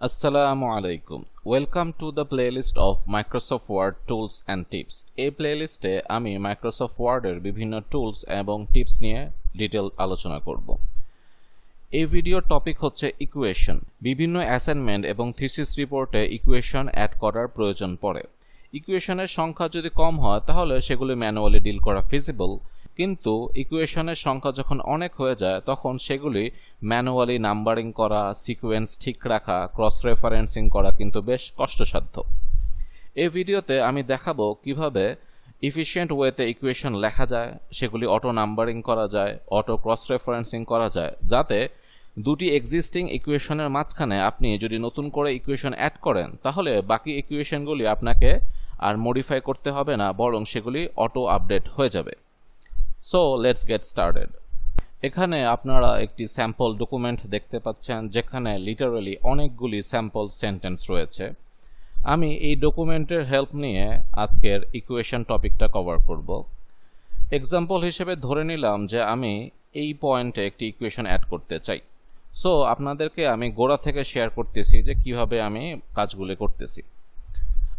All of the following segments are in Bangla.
Assalamu alaikum. Welcome to the playlist of Microsoft Word Tools and Tips. এই প্লেলিস্টে আমি মাইক্রোসফট ওয়ার্ডের বিভিন্ন টুলস এবং টিপস নিয়ে ডিটেল আলোচনা করব এই ভিডিওর টপিক হচ্ছে ইকুয়েশন বিভিন্ন অ্যাসাইনমেন্ট এবং থিসিস রিপোর্টে ইকুয়েশন অ্যাড করার প্রয়োজন পড়ে ইকুয়েশনের সংখ্যা যদি কম হয়, তাহলে সেগুলি ম্যানুয়ালি ডিল করা ফিজিবল কিন্তু ইকুয়েশনের সংখ্যা যখন অনেক হয়ে যায়, তখন সেগুলি ম্যানুয়ালি নাম্বারিং করা সিকোয়েন্স ঠিক রাখা ক্রস রেফারেন্সিং করা কিন্তু বেশ কষ্টসাধ্য। এই ভিডিওতে আমি দেখাবো কীভাবে ইফিশিয়েন্ট ওয়েতে ইকুয়েশন লেখা যায়, সেগুলি অটো নাম্বারিং করা যায় অটো ক্রস রেফারেন্সিং করা যায়, যাতে দুটি এক্সিস্টিং ইকুয়েশনের মাঝখানে আপনি যদি নতুন করে ইকুয়েশন অ্যাড করেন, তাহলে বাকি ইকুয়েশনগুলি আপনাকে আর মডিফাই করতে হবে না, বরং সেগুলি অটো আপডেট হয়ে যাবে। সো লেটস গেট স্টার্টেড এখানে আপনারা একটি স্যাম্পল ডকুমেন্ট দেখতে পাচ্ছেন, যেখানে লিটারালি অনেকগুলি স্যাম্পল সেন্টেন্স রয়েছে। আমি এই ডকুমেন্টের হেল্প নিয়ে আজকের ইকুয়েশন টপিকটা কভার করব। এক্সাম্পল হিসেবে ধরে নিলাম যে আমি এই পয়েন্টে একটি ইকুয়েশন অ্যাড করতে চাই। সো আপনাদেরকে আমি গোড়া থেকে শেয়ার করতেছি যে কীভাবে আমি কাজগুলো করতেছি।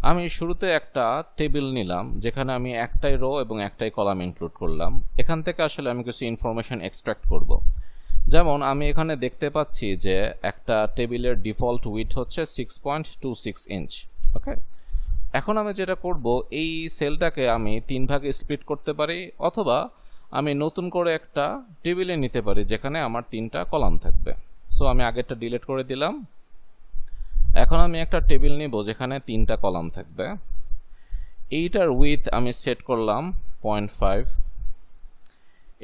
আমি শুরুতে একটা টেবিল নিলাম, যেখানে আমি একটাই রো এবং একটাই কলাম ইনক্লুড করলাম। এখান থেকে আসলে আমি কিছু ইনফরমেশন এক্সট্রাক্ট করব। যেমন, আমি এখানে দেখতে পাচ্ছি যে একটা টেবিলের ডিফল্ট উইথ হচ্ছে six point two six inch okay এখন আমি যেটা করব, এই সেলটাকে আমি তিন ভাগে স্প্লিট করতে পারি, অথবা আমি নতুন করে একটা টেবিলে নিতে পারি, যেখানে আমার তিনটা কলাম থাকবে। সো আমি আগেরটা ডিলিট করে দিলাম। এখন আমি একটা টেবিল নিব যেখানে তিনটা কলাম থাকবে। এইটার উইথ আমি সেট করলাম পয়েন্ট ফাইভ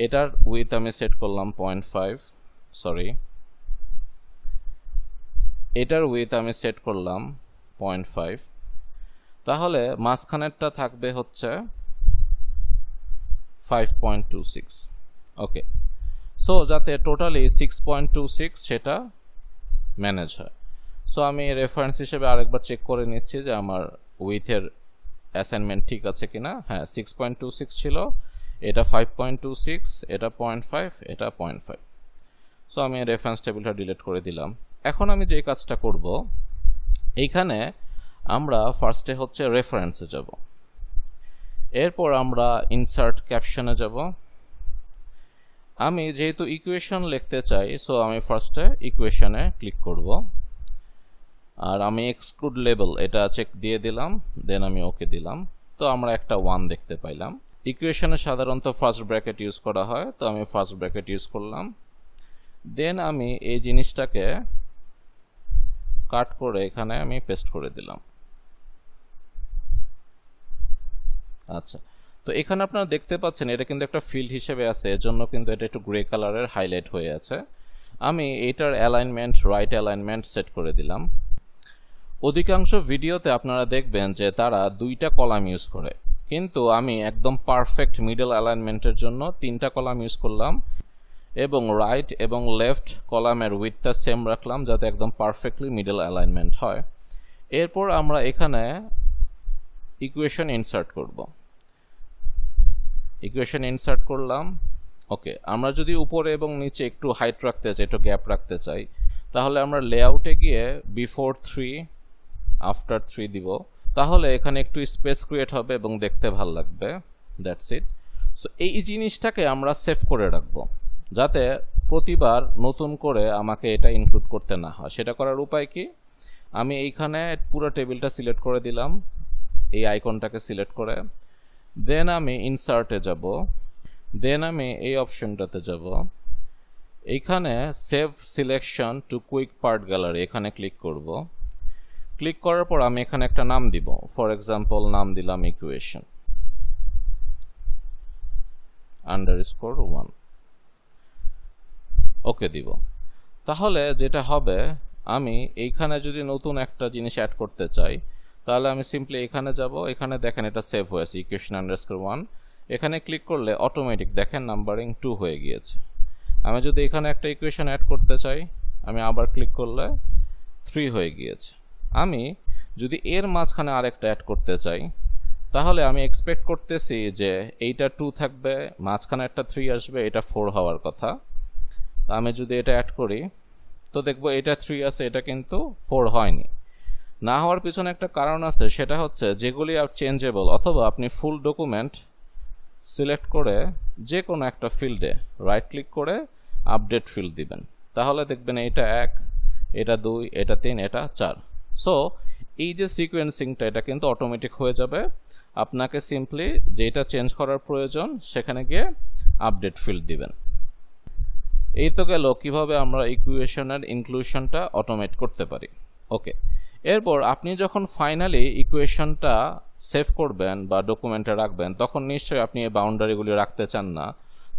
এটার উইথ আমি সেট করলাম পয়েন্ট ফাইভ সরি এটার উইথ আমি সেট করলাম পয়েন্ট ফাইভ তাহলে মাঝখানেরটা থাকবে হচ্ছে five point two six okay so যাতে totally six point two six সেটা ম্যানেজ হয়। সো আমি রেফারেন্স হিসেবে আরেকবার চেক করে নিচ্ছি যে আমার উইথের অ্যাসাইনমেন্ট ঠিক আছে কিনা। হ্যাঁ সিক্স পয়েন্ট টু সিক্স ছিল, এটা ফাইভ পয়েন্ট টু সিক্স এটা পয়েন্ট ফাইভ এটা পয়েন্ট ফাইভ সো আমি রেফারেন্স টেবিলটা ডিলিট করে দিলাম। এখন আমি যে কাজটা করব, এইখানে আমরা ফার্স্টে হচ্ছে রেফারেন্সে যাব। এরপর আমরা ইনসার্ট ক্যাপশনে যাব। আমি যেহেতু ইকুয়েশন লিখতে চাই সো আমি ফার্স্টে ইকুয়েশনে ক্লিক করব। আর আমি এক্সক্লুড লেবেল এটা চেক দিয়ে দিলাম দেন আমি ওকে দিলাম। তো আমরা একটা ওয়ান দেখতে পাইলাম। ইকুয়েশনে সাধারণত ফার্স্ট ব্র্যাকেট ইউজ করা হয়, তো আমি ফার্স্ট ব্র্যাকেট ইউজ করলাম। দেন আমি এই জিনিসটাকে কাট করে এখানে আমি পেস্ট করে দিলাম। আচ্ছা তো এখানে আপনারা দেখতে পাচ্ছেন, এটা কিন্তু একটা ফিল্ড হিসেবে আছে, এজন্য কিন্তু এটা একটু গ্রে কালারের হাইলাইট হয়ে আছে। আমি এটার অ্যালাইনমেন্ট রাইট অ্যালাইনমেন্ট সেট করে দিলাম। অধিকাংশ ভিডিওতে আপনারা দেখবেন যে তারা দুইটা কলাম ইউজ করে। কিন্তু আমি একদম পারফেক্ট মিডল অ্যালাইনমেন্টের জন্য তিনটা কলাম ইউজ করলাম এবং রাইট এবং লেফট কলামের উইথটা সেম রাখলাম যাতে একদম পারফেক্টলি মিডল অ্যালাইনমেন্ট হয়। এরপর আমরা এখানে ইকুয়েশন ইনসার্ট করব। ইকুয়েশন ইনসার্ট করলাম। ওকে আমরা যদি উপরে এবং নিচে একটু হাইট রাখতে চাই, একটু গ্যাপ রাখতে চাই, তাহলে আমরা লেআউটে গিয়ে বিফোর থ্রি আফটার থ্রি দিব। তাহলে এখানে একটু স্পেস ক্রিয়েট হবে এবং দেখতে ভালো লাগবে। দ্যাটস ইট সো এই জিনিসটাকে আমরা সেভ করে রাখব। যাতে প্রতিবার নতুন করে আমাকে এটা ইনক্লুড করতে না হয়। সেটা করার উপায় কি? আমি এইখানে পুরো টেবিলটা সিলেক্ট করে দিলাম। এই আইকনটাকে সিলেক্ট করে। দেন আমি ইনসার্টে যাব। দেন আমি এই অপশনটাতে যাব। এইখানে save selection to quick part gallery এখানে ক্লিক করব। ক্লিক করার পর আমি এখানে একটা নাম দিব। ফর এক্সাম্পল নাম দিলাম equation underscore one okay দিব। তাহলে যেটা হবে, আমি এইখানে যদি নতুন একটা জিনিস অ্যাড করতে চাই, তাহলে আমি সিম্পলি এখানে যাব। এখানে দেখেন এটা সেভ হয়েছে ইকুয়েশন আন্ডারস্কোর ওয়ান এখানে ক্লিক করলে অটোমেটিক দেখেন নাম্বারিং টু হয়ে গিয়েছে। আমি যদি এখানে একটা ইকুয়েশন অ্যাড করতে চাই, আমি আবার ক্লিক করলে থ্রি হয়ে গিয়েছে। আমি যদি এর মাঝখানে আরেকটা অ্যাড করতে চাই, তাহলে আমি এক্সপেক্ট করতেছি যে এইটা টু থাকবে, মাঝখানে একটা থ্রি আসবে, এটা ফোর হওয়ার কথা। আমি যদি এটা অ্যাড করি, তো দেখব এটা থ্রি আছে, এটা কিন্তু ফোর হয়নি। না হওয়ার পিছনে একটা কারণ আছে, সেটা হচ্ছে যেগুলি আর চেঞ্জেবল অথবা আপনি ফুল ডকুমেন্ট সিলেক্ট করে যে কোনো একটা ফিল্ডে রাইট ক্লিক করে আপডেট ফিল্ড দিবেন। তাহলে দেখবেন এটা এক, এটা দুই, এটা তিন, এটা চার। সো এই যে সিকোয়েন্সিংটা এটা কিন্তু অটোমেটিক হয়ে যাবে। আপনাকে সিম্পলি যেটা চেঞ্জ করার প্রয়োজন, সেখানে গিয়ে আপডেট ফিল্ড দিবেন। এই তো গেল কীভাবে আমরা ইকুয়েশনের ইনক্লুশনটা অটোমেট করতে পারি। ওকে এরপর আপনি যখন ফাইনালি ইকুয়েশনটা সেভ করবেন বা ডকুমেন্টে রাখবেন, তখন নিশ্চয়ই আপনি এই বাউন্ডারিগুলি রাখতে চান না।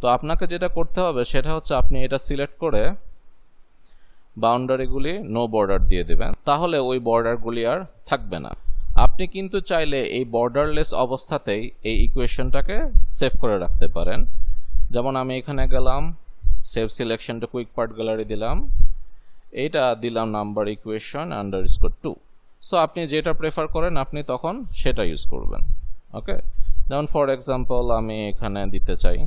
তো আপনাকে যেটা করতে হবে, সেটা হচ্ছে আপনি এটা সিলেক্ট করে বাউন্ডারিগুলি নো বর্ডার দিয়ে দেবেন, তাহলে ওই বর্ডারগুলি আর থাকবে না। আপনি কিন্তু চাইলে এই বর্ডারলেস অবস্থাতেই এই ইকুয়েশনটাকে সেভ করে রাখতে পারেন। যেমন আমি এখানে গেলাম, save selection to quick part gallery দিলাম। এইটা দিলাম number equation underscore two. So আপনি যেটা প্রেফার করেন, আপনি তখন সেটা ইউজ করবেন। ওকে যেমন ফর এক্সাম্পল আমি এখানে দিতে চাই।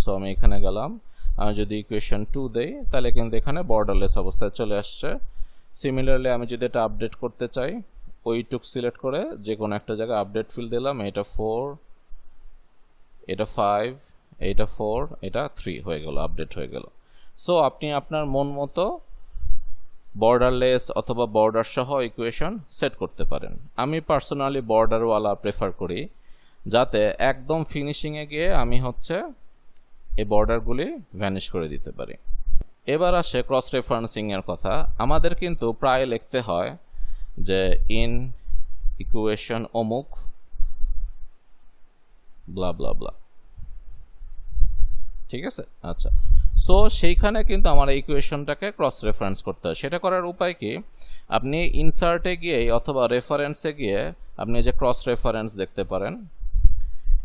সো আমি এখানে গেলাম। আমি যদি ইকুয়েশন টু দেই, তাহলে কিন্তু এখানে বর্ডারলেস অবস্থায় চলে আসছে। সিমিলারলি আমি যদি এটা আপডেট করতে চাই, ওইটুক সিলেক্ট করে যে কোনো একটা জায়গায় আপডেট ফিল দিলাম, এটা ফোর এটা ফাইভ এটা ফোর এটা থ্রি হয়ে গেল আপডেট হয়ে গেল। সো আপনি আপনার মন মতো বর্ডারলেস অথবা বর্ডার সহ ইকুয়েশন সেট করতে পারেন। আমি পার্সোনালি বর্ডারওয়ালা প্রেফার করি, যাতে একদম ফিনিশিংয়ে গিয়ে আমি হচ্ছে এই বর্ডারগুলি ভ্যানিশ করে দিতে পারি। এবার আসে ক্রস রেফারেন্সিং এর কথা। আমাদের কিন্তু প্রায় লিখতে হয় যে ইন ইকুয়েশন অমুক ব্লা ব্লা ব্লা ঠিক আছে? আচ্ছা। সো সেইখানে কিন্তু আমার ইকুয়েশনটাকে ক্রস রেফারেন্স করতে হয়। সেটা করার উপায় কি? আপনি ইনসার্টে গিয়ে অথবা রেফারেন্সে গিয়ে আপনি যে ক্রস রেফারেন্স দেখতে পারেন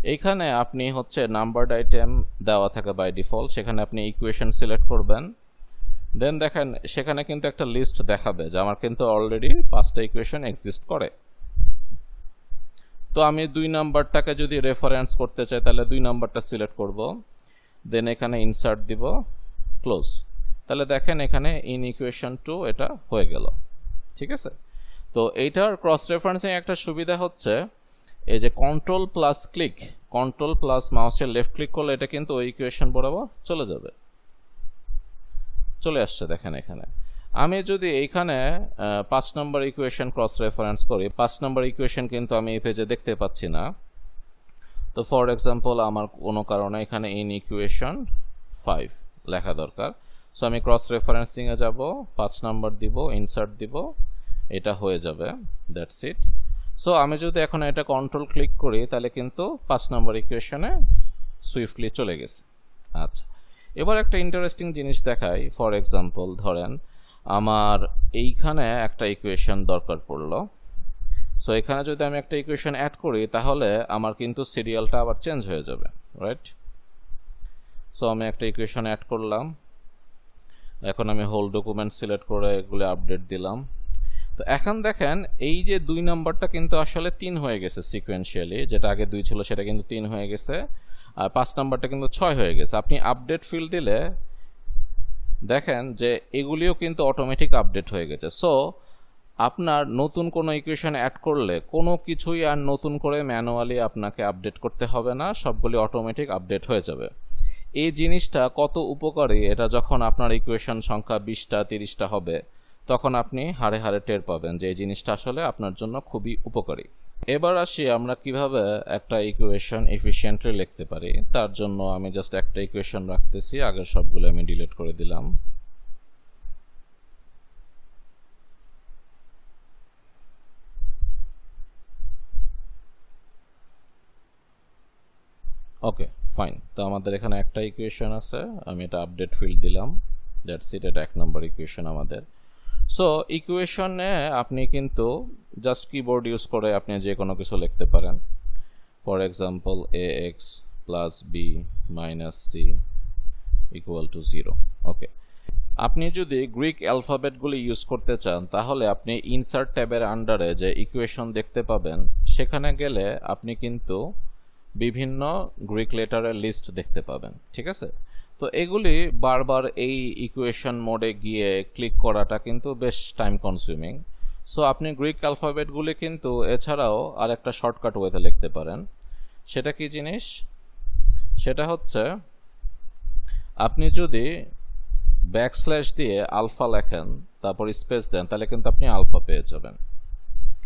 এইখানে আপনি হচ্ছে নাম্বারড আইটেম দেওয়া থাকে বাই ডিফল্ট সেখানে আপনি ইকুয়েশন সিলেক্ট করবেন। দেন দেখেন, সেখানে কিন্তু একটা লিস্ট দেখাবে যে আমার কিন্তু অলরেডি পাঁচটা ইকুয়েশন এক্সিস্ট করে। তো আমি দুই নাম্বারটাকে যদি রেফারেন্স করতে চাই, তাহলে দুই নাম্বারটা সিলেক্ট করব। দেন এখানে ইনসার্ট দিব ক্লোজ তাহলে দেখেন এখানে ইন ইকুয়েশন টু এটা হয়ে গেল। ঠিক আছে? তো এইটার ক্রস রেফারেন্সিং একটা সুবিধা হচ্ছে এই যে control plus click control plus মাউসের লেফট ক্লিক করলে এটা কিন্তু ওই ইকুয়েশন বরাবর চলে যাবে। চলে আসছে দেখেন এখানে। আমি যদি এইখানে পাঁচ নম্বর ইকুয়েশন ক্রস রেফারেন্স করি, পাঁচ নম্বর ইকুয়েশন কিন্তু আমি এই পেজে দেখতে পাচ্ছি না। তো ফর এক্সাম্পল আমার কোনো কারণে এখানে ইন ইকুয়েশন ফাইভ লেখা দরকার। সো আমি ক্রস রেফারেন্সিংয়ে যাব, পাঁচ নাম্বার দিব ইনসার্ট দিব, এটা হয়ে যাবে দ্যাটস ইট সো আমি যদি এখন এটা কন্ট্রোল ক্লিক করি, তাহলে কিন্তু পাঁচ নম্বর ইকুয়েশনে সুইফটলি চলে গেছে। আচ্ছা। এবার একটা ইন্টারেস্টিং জিনিস দেখাই। ফর এক্সাম্পল ধরেন, আমার এইখানে একটা ইকুয়েশন দরকার পড়ল। সো এখানে যদি আমি একটা ইকুয়েশন অ্যাড করি, তাহলে আমার কিন্তু সিরিয়ালটা আবার চেঞ্জ হয়ে যাবে রাইট সো আমি একটা ইকুয়েশন অ্যাড করলাম। এখন আমি হোল ডকুমেন্ট সিলেক্ট করে এগুলো আপডেট দিলাম। তো এখন দেখেন, এই যে দুই নাম্বারটা কিন্তু আসলে তিন হয়ে গেছে সিকোয়েন্সিয়ালি যেটা আগে দুই ছিল সেটা কিন্তু তিন হয়ে গেছে, আর পাঁচ নাম্বারটা কিন্তু ছয় হয়ে গেছে। আপনি আপডেট ফিল দিলে দেখেন যে এগুলিও কিন্তু অটোমেটিক আপডেট হয়ে গেছে। সো আপনার নতুন কোনো ইকুয়েশন অ্যাড করলে কোনো কিছুই আর নতুন করে ম্যানুয়ালি আপনাকে আপডেট করতে হবে না, সবগুলি অটোমেটিক আপডেট হয়ে যাবে। এই জিনিসটা কত উপকারী, এটা যখন আপনার ইকুয়েশন সংখ্যা বিশটা, তিরিশটা হবে তখন আপনি হারে হারে টের পাবেন যে এই জিনিসটা আসলে আপনার জন্য খুবই উপকারী। এবার আসি আমরা কীভাবে একটা ইকুয়েশন এফিসিয়েন্টলি লিখতে পারি। তার জন্য আমি জাস্ট একটা ইকুয়েশন রাখতেছি, আগের সবগুলো আমি ডিলিট করে দিলাম। ওকে ফাইন তো আমাদের এখানে একটা ইকুয়েশন আছে, আমি এটা আপডেট ফিল্ড দিলাম। দ্যাটস ইট এটা এক নম্বর ইকুয়েশন আমাদের। সো ইকুয়েশনে আপনি কিন্তু জাস্ট কিবোর্ড ইউজ করে আপনি যে কোনো কিছু লিখতে পারেন। For example A X plus B minus C equal to zero okay আপনি যদি গ্রিক অ্যালফাবেটগুলি ইউজ করতে চান, তাহলে আপনি ইনসার্ট ট্যাবের আন্ডারে যে ইকুয়েশন দেখতে পাবেন, সেখানে গেলে আপনি কিন্তু বিভিন্ন গ্রিক লেটারের লিস্ট দেখতে পাবেন। ঠিক আছে? তো এগুলি বারবার এই ইকুয়েশন মোডে গিয়ে ক্লিক করাটা কিন্তু বেশ টাইম কনজিউমিং সো আপনি গ্রিক অ্যালফাবেটগুলি কিন্তু এছাড়াও আর একটা শর্টকাট ওয়েতে লিখতে পারেন। সেটা কি জিনিস? সেটা হচ্ছে, আপনি যদি ব্যাকস্ল্যাশ দিয়ে আলফা লেখেন, তারপর স্পেস দেন, তাহলে কিন্তু আপনি আলফা পেয়ে যাবেন।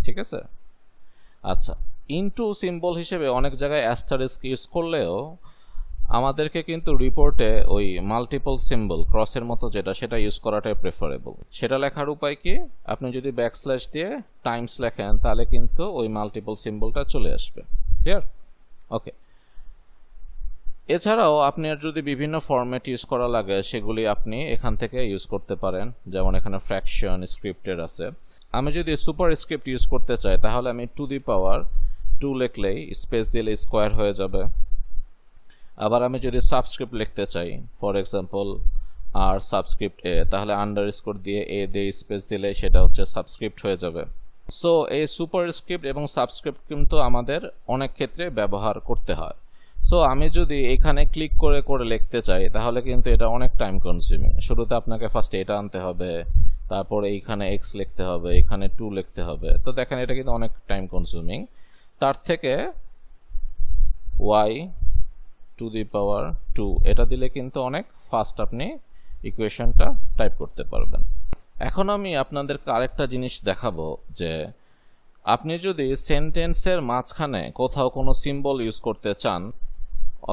ঠিক আছে? আচ্ছা ইনটু সিম্বল হিসেবে অনেক জায়গায় অ্যাস্টারিস্ক ইউজ করলেও আমাদেরকে কিন্তু রিপোর্টে ওই মাল্টিপল সিম্বল ক্রসের মতো যেটা, সেটা ইউজ করাটাই প্রেফারেবল সেটা লেখার উপায় কি? আপনি যদি ব্যাকস্ল্যাশ দিয়ে টাইমস লেখেন, তাহলে কিন্তু ওই মাল্টিপল সিম্বলটা চলে আসবে। ক্লিয়ার ওকে এছাড়াও আপনার যদি বিভিন্ন ফরম্যাট ইউজ করা লাগে, সেগুলি আপনি এখান থেকে ইউজ করতে পারেন। যেমন এখানে ফ্র্যাকশন স্ক্রিপ্টের আছে। আমি যদি সুপার স্ক্রিপ্ট ইউজ করতে চাই, তাহলে আমি টু দি পাওয়ার টু লেখলেই স্পেস দিলে স্কোয়ার হয়ে যাবে। আবার আমি যদি সাবস্ক্রিপ্ট লিখতে চাই for example R subscript A, তাহলে আন্ডার স্কোর দিয়ে এ দিয়ে স্পেস দিলে সেটা হচ্ছে সাবস্ক্রিপ্ট হয়ে যাবে। সো এই সুপার স্ক্রিপ্ট এবং সাবস্ক্রিপ্ট কিন্তু আমাদের অনেক ক্ষেত্রে ব্যবহার করতে হয়। সো আমি যদি এখানে ক্লিক করে করে লিখতে চাই, তাহলে কিন্তু এটা অনেক টাইম কনজিউমিং শুরুতে আপনাকে ফার্স্ট এটা আনতে হবে, তারপর এইখানে এক্স লিখতে হবে, এখানে টু লিখতে হবে। তো দেখেন, এটা কিন্তু অনেক টাইম কনজিউমিং তার থেকে Y to the power two. এটা দিলে কিন্তু অনেক ফাস্ট আপনি ইকুয়েশনটা টাইপ করতে পারবেন। এখন আমি আপনাদেরকে আরেকটা জিনিস দেখাবো যে আপনি যদি সেন্টেন্সের মাঝখানে কোথাও কোনো সিম্বল ইউজ করতে চান,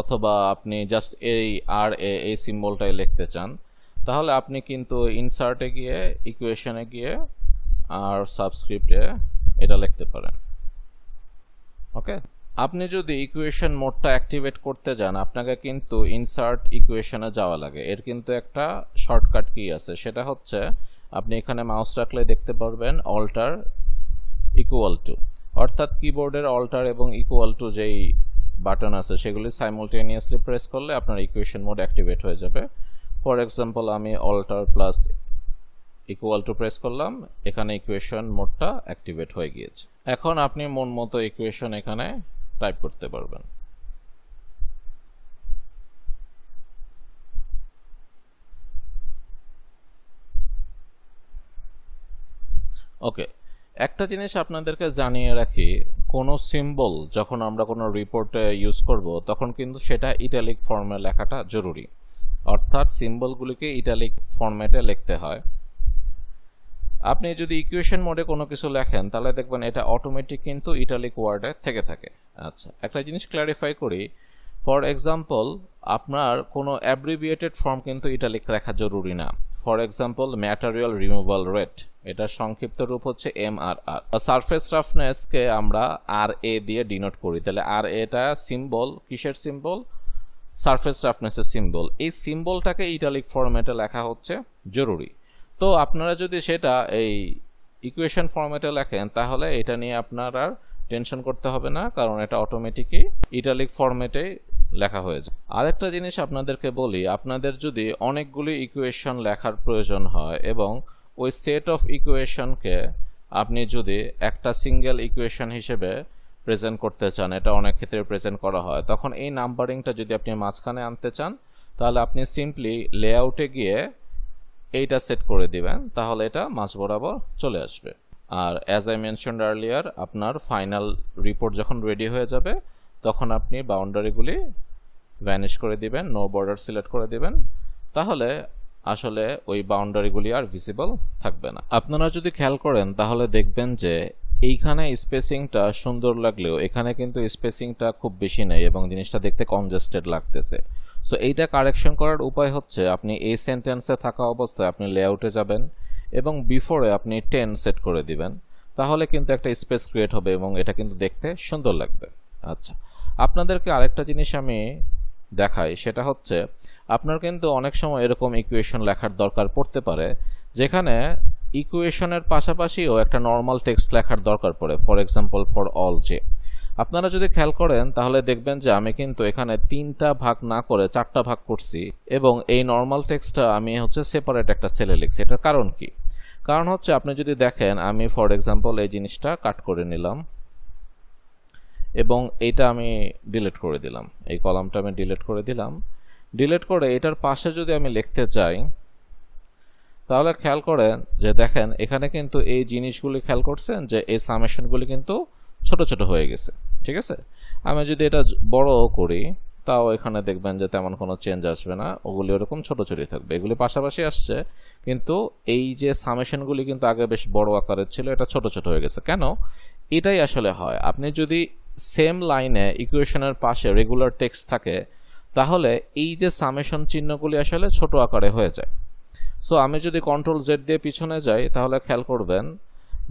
অথবা আপনি জাস্ট এই আর এ এই সিম্বলটাই লিখতে চান, তাহলে আপনি কিন্তু ইনসার্টে গিয়ে ইকুয়েশনে গিয়ে, আর সাবস্ক্রিপ্টে এটা লিখতে পারেন। ওকে আপনি যদি ইকুয়েশন মোডটা অ্যাক্টিভেট করতে যান, আপনাকে কিন্তু ইনসার্ট ইকুয়েশনে যাওয়া লাগে। এর কিন্তু একটা শর্টকাট কি আছে। সেটা হচ্ছে, আপনি এখানে মাউস রাখলে দেখতে পারবেন অল্টার ইকুয়াল টু অর্থাৎ কিবোর্ডের অল্টার এবং ইকুয়াল টু যেই বাটন আছে, সেগুলি সাইমultaneously প্রেস করলে আপনার ইকুয়েশন মোড অ্যাক্টিভেট হয়ে যাবে। ফর এক্সাম্পল আমি alt plus equal to press করলাম, এখানে ইকুয়েশন মোডটা অ্যাক্টিভেট হয়ে গিয়েছে। এখন আপনি মন মতো ইকুয়েশন এখানে টাইপ করতে পারবেন। ওকে একটা জিনিস আপনাদেরকে জানিয়ে রাখি, কোনো সিম্বল যখন আমরা কোনো রিপোর্টে ইউজ করব, তখন কিন্তু সেটা ইটালিক ফর্মে লেখাটা জরুরি। অর্থাৎ সিম্বলগুলিকে ইটালিক ফরম্যাটে লিখতে হয়। আপনি যদি ইকুয়েশন মোডে কোনো কিছু লেখেন, তাহলে দেখবেন এটা অটোমেটিক কিন্তু ইটালিক ওয়ার্ডে থেকে থাকে। আচ্ছা একটা জিনিস ক্ল্যারিফাই করি। ফর এক্সাম্পল আপনার কোনো অ্যাব্রিভিয়েটেড ফর্ম কিন্তু ইটালিক লেখা জরুরি না। For example material removal rate এটার সংক্ষিপ্ত রূপ হচ্ছে এম আর আর সারফেস রাফনেসকে আমরা আর এ দিয়ে ডিনোট করি। তাহলে আর এটা সিম্বল কিসের সিম্বল সারফেস রাফনেসের সিম্বল এই সিম্বলটাকে ইটালিক ফরম্যাটে লেখা হচ্ছে জরুরি। তো আপনারা যদি সেটা এই ইকুয়েশন ফরম্যাটে লেখেন, তাহলে এটা নিয়ে আপনার আর টেনশন করতে হবে না, কারণ এটা অটোমেটিকই ইটালিক ফরম্যাটে লেখা হয়ে যায়। আরেকটা জিনিস আপনাদেরকে বলি, আপনাদের যদি অনেকগুলি ইকুয়েশন লেখার প্রয়োজন হয় এবং ওই সেট অফ ইকুয়েশনকে আপনি যদি একটা সিঙ্গেল ইকুয়েশন হিসেবে প্রেজেন্ট করতে চান, এটা অনেক ক্ষেত্রে প্রেজেন্ট করা হয়, তখন এই নাম্বারিংটা যদি আপনি মাঝখানে আনতে চান, তাহলে আপনি সিম্পলি লেআউটে গিয়ে এইটা সেট করে দিবেন, তাহলে এটা মাঝ বরাবর চলে আসবে। আর অ্যাজ আই মেনশন আর্লিয়ার আপনার ফাইনাল রিপোর্ট যখন রেডি হয়ে যাবে, তখন আপনি বাউন্ডারিগুলি ভ্যানিশ করে দিবেন নো বর্ডার সিলেক্ট করে দিবেন, তাহলে আসলে ওই বাউন্ডারিগুলি আর ভিজিবল থাকবে না। আপনারা যদি খেয়াল করেন, তাহলে দেখবেন যে এইখানে স্পেসিংটা সুন্দর লাগলেও, এখানে কিন্তু স্পেসিংটা খুব বেশি নেই এবং জিনিসটা দেখতে কনজেস্টেড লাগতেছে। সো এইটা কারেকশন করার উপায় হচ্ছে আপনি এই সেন্টেন্সে থাকা অবস্থায় আপনি লেআউটে যাবেন এবং বিফোরে আপনি টেন সেট করে দিবেন। তাহলে কিন্তু একটা স্পেস ক্রিয়েট হবে এবং এটা কিন্তু দেখতে সুন্দর লাগবে। আচ্ছা আপনাদেরকে আরেকটা জিনিস আমি দেখাই, সেটা হচ্ছে আপনার কিন্তু অনেক সময় এরকম ইকুয়েশন লেখার দরকার পড়তে পারে, যেখানে ইকুয়েশনের পাশাপাশিও একটা নর্মাল টেক্সট লেখার দরকার পড়ে। ফর এক্সাম্পল ফর অল যে আপনারা যদি খেয়াল করেন, তাহলে দেখবেন যে আমি কিন্তু এখানে তিনটা ভাগ না করে চারটা ভাগ করছি এবং এই নর্মাল টেক্সটটা আমি হচ্ছে সেপারেট একটা সেলে লিখছি। এটার কারণ কি? কারণ হচ্ছে আপনি যদি দেখেন, আমি ফর এক্সাম্পল এই জিনিসটা কাট করে নিলাম এবং এইটা আমি ডিলিট করে দিলাম। এই কলামটা আমি ডিলিট করে দিলাম। ডিলিট করে এটার পাশে যদি আমি লিখতে চাই, তাহলে খেয়াল করেন যে দেখেন, এখানে কিন্তু এই জিনিসগুলি খেয়াল করছেন যে এই সামেশনগুলি কিন্তু ছোট ছোট হয়ে গেছে, ঠিক আছে? আমি যদি এটা বড় করি, তাও এখানে দেখবেন যে তেমন কোনো চেঞ্জ আসবে না, ওগুলি ওরকম ছোট, ছোটই থাকবে। এগুলি পাশাপাশি আসছে, কিন্তু এই যে সামেশনগুলি কিন্তু আগে বেশ বড় আকারের ছিল, এটা ছোট ছোট হয়ে গেছে। কেন? এটাই আসলে হয়, আপনি যদি সেম লাইনে ইকুয়েশনের পাশে রেগুলার টেক্সট থাকে, তাহলে এই যে সামেশন চিহ্নগুলি আসলে ছোট আকারে হয়ে যায়। সো আমি যদি কন্ট্রোল জেড দিয়ে পিছনে যাই, তাহলে খেয়াল করবেন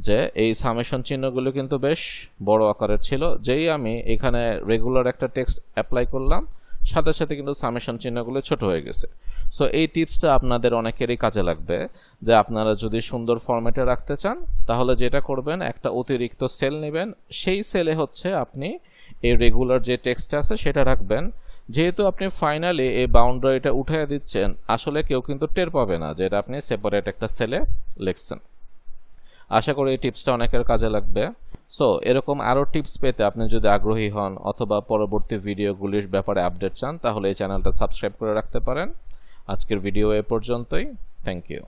যে এই সামেশন চিহ্নগুলো কিন্তু বেশ বড় আকারের ছিল। যেই আমি এখানে রেগুলার একটা টেক্সট অ্যাপ্লাই করলাম, সাথে সাথে কিন্তু সামেশন চিহ্নগুলো ছোট হয়ে গেছে। সো এই টিপসটা আপনাদের অনেকেরই কাজে লাগবে যে আপনারা যদি সুন্দর ফরম্যাটে রাখতে চান, তাহলে যেটা করবেন, একটা অতিরিক্ত সেল নেবেন। সেই সেলে হচ্ছে আপনি এই রেগুলার যে টেক্সট আছে, সেটা রাখবেন। যেহেতু আপনি ফাইনালি এই বাউন্ডারিটা উঠিয়ে দিচ্ছেন, আসলে কেউ কিন্তু টের পাবে না যেটা আপনি সেপারেট একটা সেলে লিখছেন। আশা করি এই টিপসটা অনেকের কাজে লাগবে। সো এরকম আরও টিপস পেতে আপনি যদি আগ্রহী হন অথবা পরবর্তী ভিডিওগুলির ব্যাপারে আপডেট চান, তাহলে এই চ্যানেলটা সাবস্ক্রাইব করে রাখতে পারেন। আজকের ভিডিও এ পর্যন্তই। Thank you